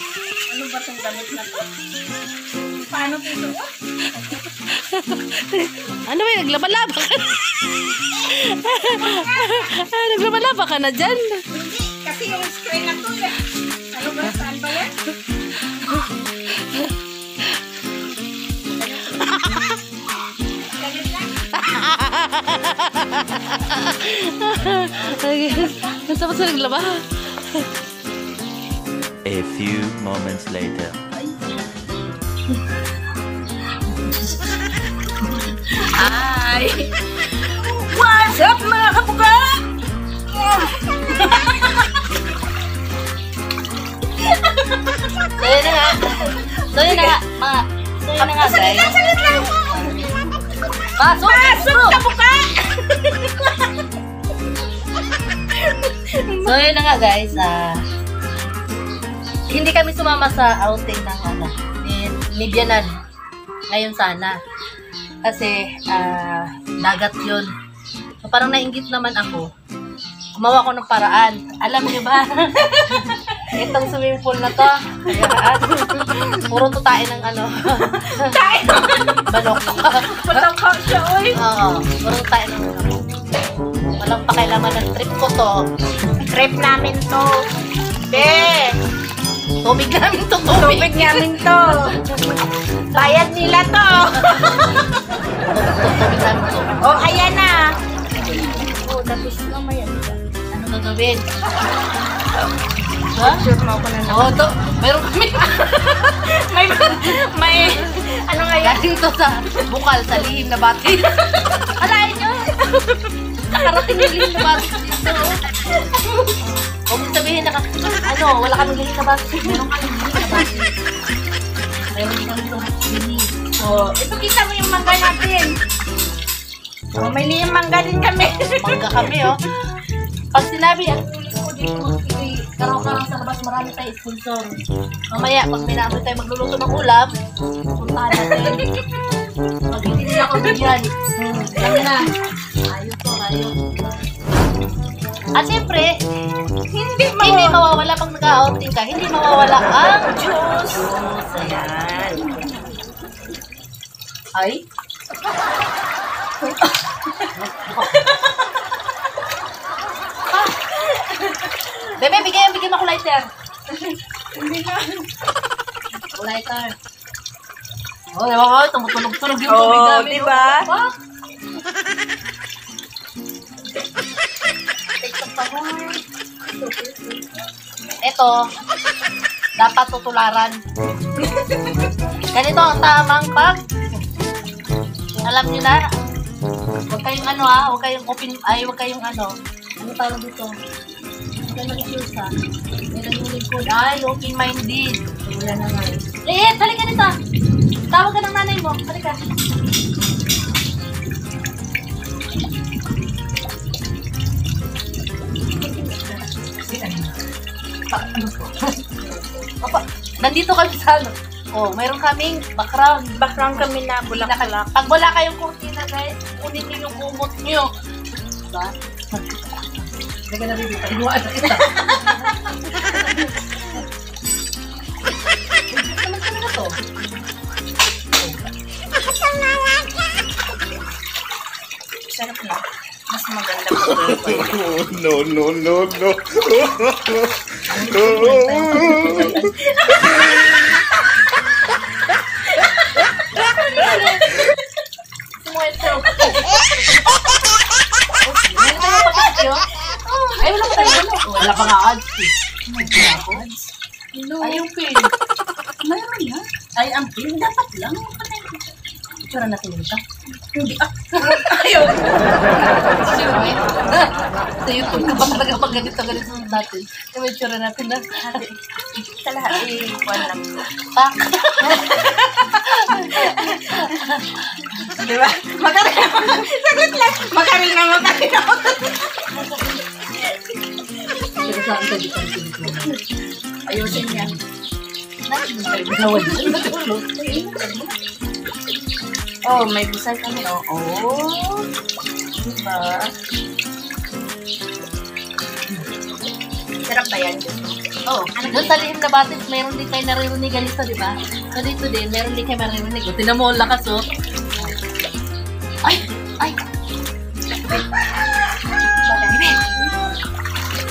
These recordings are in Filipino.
Ano ba itong damit na to? Paano po ito? Ano ba, naglabalaba ka na? Naglabalaba ka na dyan. Hindi, kasi yung screen na to eh. Ano ba? Saan ba yan? Lang. Tapos na naglaba. A few moments later. Hi! What's up mga kapuga? So yun na nga. So yun na nga, mga... So yun na nga, guys. Salit lang! Pasok! Pasok kapuga! So yun na nga, guys. Ah, hindi kami sumama sa outing ng ano, ni, Bianan. Ngayon sana. Kasi, ah, dagat yun. So, parang nainggit naman ako. Gumawa ko ng paraan. Alam niyo ba? Itong swimming pool na to. Ayan. Puro tutain ng ano. Tayo! Balok. Patangka siya, oy! Oo. Puro tutain ng ano. Walang pakialaman ng trip ko to. Trip namin to. Be! Tubig namin to, tubig. Tubig namin to. Bayad nila to. Tubig namin to. Oh, ayan na. Oh, tapos na may ano ba? Ano gagawin? Ha? Sure mo ako na Oo, to. Meron kami. May, may, ano nga yan? Galing to sa bukal, sa lihim na bati. Alain nyo. Nakarating yung lihim na bati dito. Huwag mong sabihin na, ka- ano, wala kami lihim na bati. Meron kami lihim na bati. Meron kami itong lihim. Oh, ito kita mo yung mangga natin. Oh, may liyang mangga din kami. Mangga kami, oh. Pag sinabi, ang karaw-karaw sa labas, marami tayong sponsor. Mamaya, pag may tayo magluluto ng ulam, puntahan natin. Pag hindi nila ako bigyan, hmm, yan na. Ayos to, ayos. At syempre, Hindi mo. hindi mawawala pag nag-outing ka, hindi mawawala ang Juice. Ayan. Ay? Bebe, bigyan, bigyan mo ako lighter. Hindi na. Lighter. Oh, diba ko? Tumutunog-tunog yung Oh, tubig namin. diba? Oh. Pa Ito, dapat tutularan. Ganito ang tamang pag. Alam niyo na, huwag kayong ano ha, huwag kayong open, ay huwag kayong ano, ano tawag dito? Huwag kayong mag-issues ha. May nagulid ko, ay, open-minded. Wala na nga. Eh, halika dito. Tawag ka ng nanay mo. Halika. Papa, nandito kami sa ano. Oh, mayroon kaming background. Background kami na bulaklak. Pag wala kayong kurtina, guys, kunin niyo yung kumot niyo. Diba? Halika na, baby. Paliwaan na kita. Sarap na. Mas maganda po. Oh, no, no, no, no. Ay, wala pa tayo. ano? Wala pa nga ads. eh. Ay, yung pin. Mayroon na. Ay, ang pin. Dapat lang. Itsura natin yun siya. Hindi. Ah, ayaw. Siyempre. Sa YouTube ka ba talaga pag ganito ganito natin? Yung itsura natin na. Sa lahat, eh, kuwan lang. Pak. Di ba? Magaling naman. Saglit lang. Magaling na magaling na. Pero saan dito? Ayusin dito. Natulog. Oh, may busay kami. Oo. Oh, Diba? Sarap ba yan? Oo. Doon sa lihim na batis, meron din kayo naririnig Alisa, di ba? So dito din, meron din kayo maririnig. O, tinan mo, ang lakas, oh. Ay! Ay!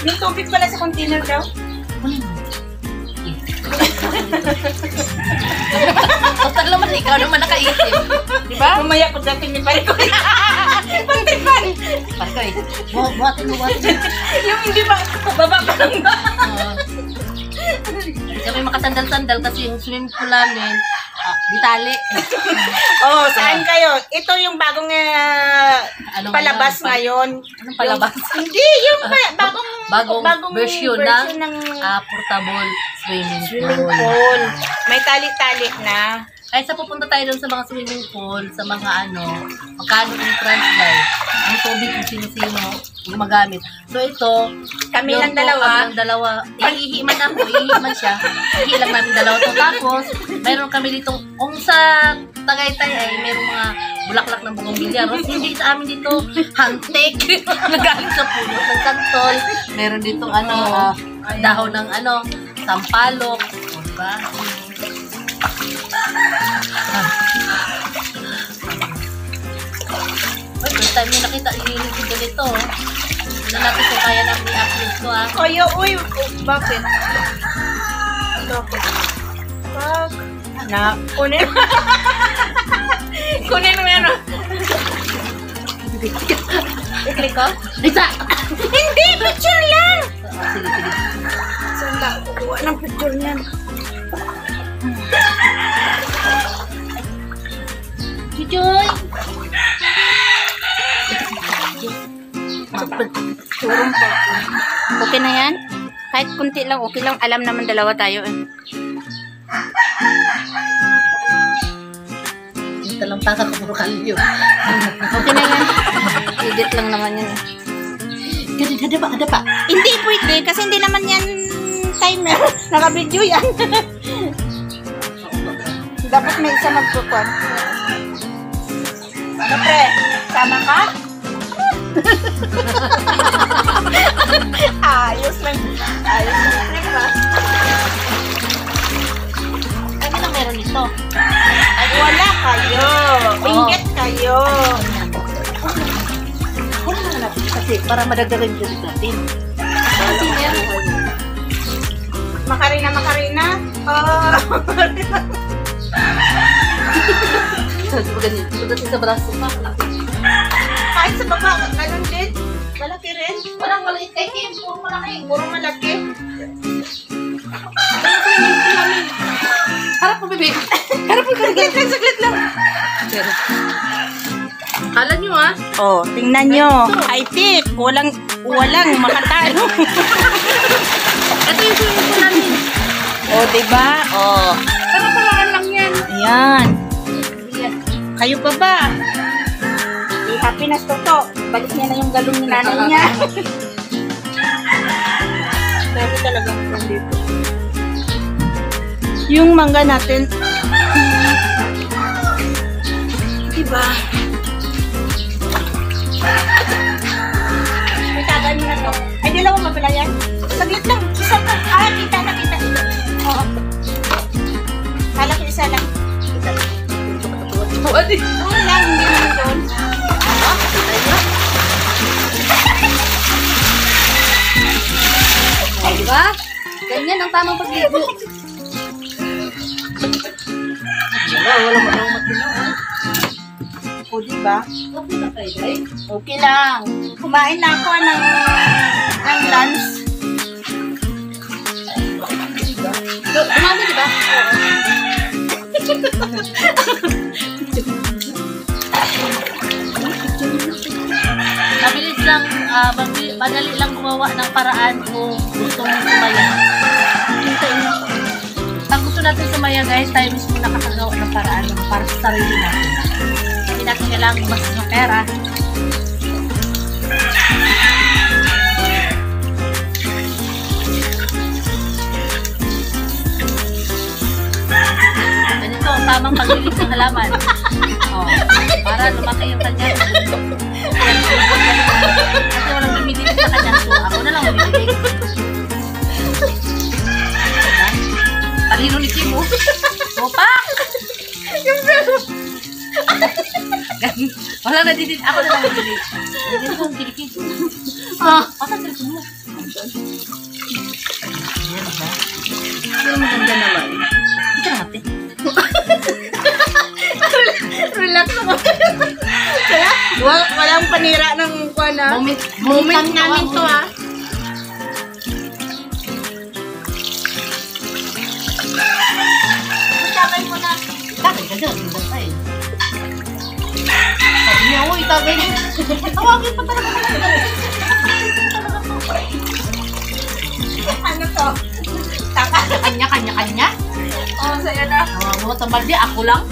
Yung tubig pala sa container daw. Total naman, ikaw naman nakaisip. Di ba? Mamaya pagdating ni pare ko. Pagtripan. Parang kayo, bu- buhatin mo, buhatin mo. yung hindi ba, baba pa lang ba? Oo. Hindi kami makasandal-sandal kasi yung swimming pool namin, ah, di tali. Oh, saan kayo? Ito yung bagong ah, palabas ano, pa- ngayon. Anong palabas? Hindi, yung pa- bagong, Bagong version ng, ng Ah, portable swimming, swimming pool. pool. May tali-tali na. Ay, sa pupunta tayo doon sa mga swimming pool, sa mga ano, magkano entrance guys. Ang tubig kung sino-sino gumagamit. So ito, Kami yung lang dalawa. Kami lang dalawa. Ihihiman ako, ihihiman siya. Ihi lang namin dalawa to. Tapos, mayroon kami dito, kung sa Tagaytay ay mayroong mga bulaklak ng bugong Ros, hindi sa amin dito, hantik. Nagaling sa puno ng kantol. Meron dito ano, ah, dahon ng ano, sampalok. O, diba? Ay, first time nyo nakita, inilig ko nito. Ano natin kung kaya namin i-upload to ah. Kaya, uy, oh, bakit? Bakit? Pag, na, kunin mo. kunin mo yan, oh. I-click ko? Lisa! Hindi, picture lang! Ah, sige, sige. Saan ba kukuha ng picture niyan? Chuchoy! Turong pa ako. Okay na yan? Kahit kunti lang, okay lang. Alam naman dalawa tayo eh. Ito lang para puro kalyo. Okay na yan. Edit lang naman yan eh. Ganda pa, ganda pa. Hindi pwede kasi hindi naman yan timer. Naka-video yan. Dapat may isa magkukuan. Ano pre? Sama ka? Ayos lang. Ayos lang? Ano lang meron nito? Ay, wala kayo. Ingat kayo. Ano naman natin? Kasi para madagdagan yung natin. Kasi yan. Makarina, Makarina. Oh. Pagdating sa braso pa. Kahit sa baba, ganun din. Malaki rin. Walang maliit kay Kim, puro malaki. Puro malaki. Harap mo, bebe. Harap mo, Saglit lang, saglit lang. Kala nyo, ah. Oh, tingnan nyo. High tip. Walang, walang makatalo. Ito yung swimming pool namin. oh, diba? Oh. Pero parang lang yan. Ayan. Kayo pa ba? Si Happiness Toto. Balik niya na yung galong ni nanay niya. Dami talagang dito. Yung mangga natin. Diba? Ganyan ang tamang pagligo. Wala, wala mo lang matinaw. O, diba? Okay na kayo. Okay lang. Kumain na ako ng, ng lunch. Dumami, di ba? Mabilis lang, mabili- madali lang gumawa ng paraan kung gusto mong sumaya. Gusto natin sumaya guys, tayo mismo nakakagawa ng paraan ng para sa sarili natin. Hindi natin kailangan mas ng pera. Ganito ang tamang paglilig ng halaman. Oh, para lumaki yung kanya. Kasi walang dumidilig sa kanya. So, ako na lang dumidilig. Talino ni Kim, oh. Opa! Wala na didid. Ako na lang didid. Didid ko ang kilikid. Ah, asa cellphone mo? Ayan ba? Pero maganda naman. Ika natin. Relax ako. Kaya, wal, walang panira ng kuha na. Moment, Moment namin to ah. Dyan. Hindi tayo. Sabi niya, uy, tagay niya. Tawagin pa talaga talaga. Ano to? Taka. Kanya, kanya, kanya. Oh, sa'yo na. Tawa mo, tambal di, ako lang.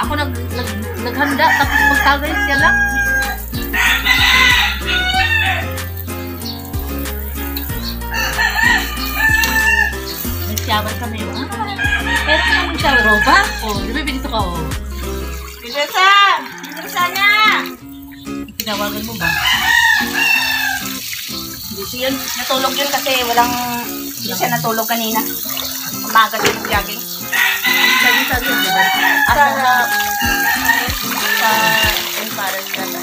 Ako nag, nag, naghanda, tapos magtagay siya lang. Nag-shower kami. Ah, pero ka naman shower, oh, ba? Oh, di ba binito ka, oh. Bilusa! Bilusa na! Tinawagan mo ba? Hindi siya yun. Natulog yun kasi walang... Hindi siya natulog kanina. Umaga siya nag-jogging. Sabi sa akin, di ba? Sa... Ah, Sa... Embarrass ka na.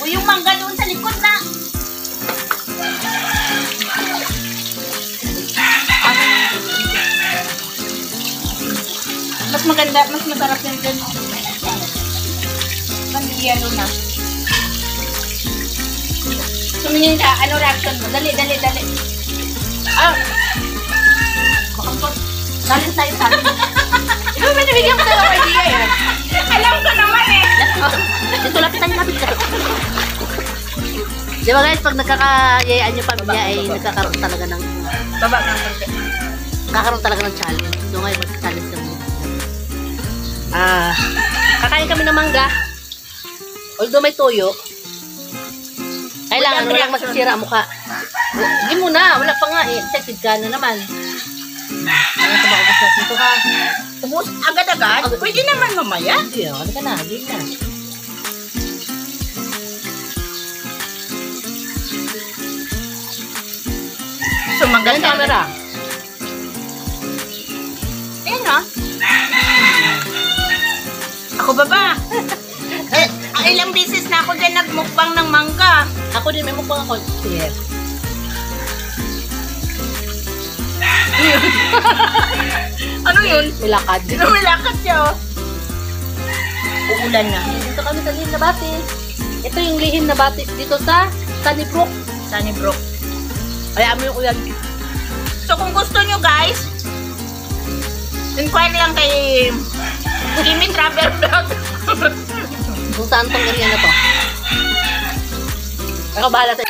O yung mangga doon sa likod na. Mas maganda, mas masarap yan dyan. Mandiyalo na. Tumingin ka, ano reaction mo? Dali, dali, dali. Ah! Makangkot. Galit tayo sa akin. Ikaw ba nabigyan ko ng idea yan? Alam ko naman eh. Ito, lapitan niyo, lapit ka. Di ba guys, pag nagkakayayaan niyo pamilya ay nagkakaroon talaga ng Baba ng konti. talaga ng challenge. So ngayon mag-challenge kami. Ah, kakain kami ng mangga. Although may toyo, kailangan Walang masisira mukha. Hindi mo na, wala pa nga eh. Excited ka na naman. Ano ito maubos natin ito ha? Ubus agad-agad? Pwede naman mamaya. Hindi ah, ano ka na, hindi na. Sumangga Ganun camera. Ako ba ba? eh, ah, ilang beses na ako din nagmukbang ng mangga. Ako din, may mukbang ako. Yes. Ano yun? May lakad. Lumilakat siya oh. Uulan na. Dito kami sa lihim na bati. Ito yung lihim na bati dito sa Sunnybrook. Sunnybrook. Kaya mo yung ulan. So kung gusto nyo guys, inquire lang kay Kimi travel vlog. Kung saan tong area na to. Ako bahala sa...